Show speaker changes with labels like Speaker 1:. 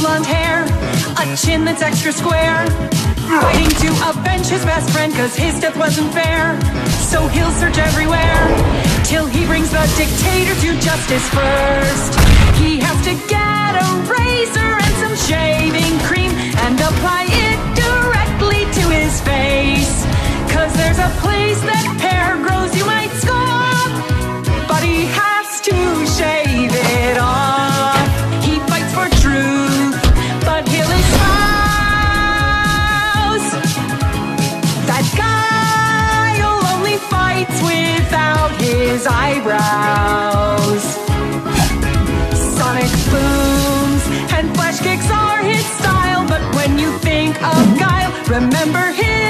Speaker 1: blonde hair, a chin that's extra square. Fighting to avenge his best friend, cause his death wasn't fair. So he'll search everywhere, till he brings the dictator to justice first. He has to get a razor and some shaving cream, and apply it directly to his face. Cause there's a place that Remember him.